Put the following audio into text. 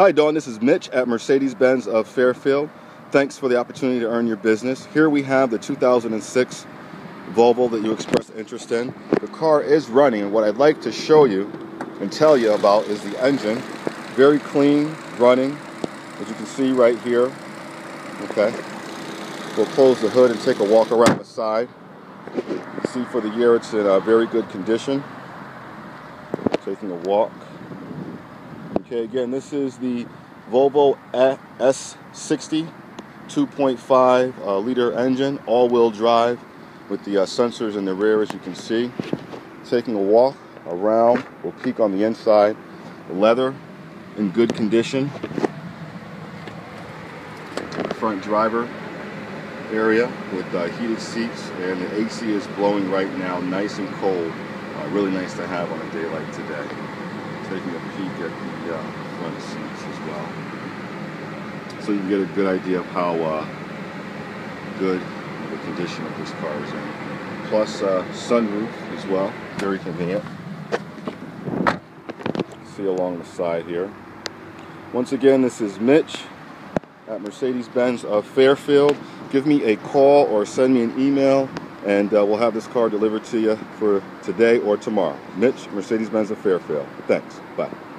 Hi, Dawn. This is Mitch at Mercedes Benz of Fairfield. Thanks for the opportunity to earn your business. Here we have the 2006 Volvo that you expressed interest in. The car is running, and what I'd like to show you and tell you about is the engine. Very clean, running, as you can see right here. Okay. We'll close the hood and take a walk around the side. See for the year it's in a very good condition. Taking a walk. Okay, again, this is the Volvo S60 2.5 uh, liter engine, all-wheel drive with the uh, sensors in the rear as you can see. Taking a walk around, we'll peek on the inside. Leather in good condition. Front driver area with uh, heated seats and the AC is blowing right now, nice and cold. Uh, really nice to have on a day like today taking a peek at the uh, front seats as well. So you can get a good idea of how uh, good the condition of this car is in. Plus uh, sunroof as well, very convenient. See along the side here. Once again, this is Mitch at Mercedes-Benz of Fairfield. Give me a call or send me an email and uh, we'll have this car delivered to you for today or tomorrow. Mitch, Mercedes-Benz of Fairfield. Thanks. Bye.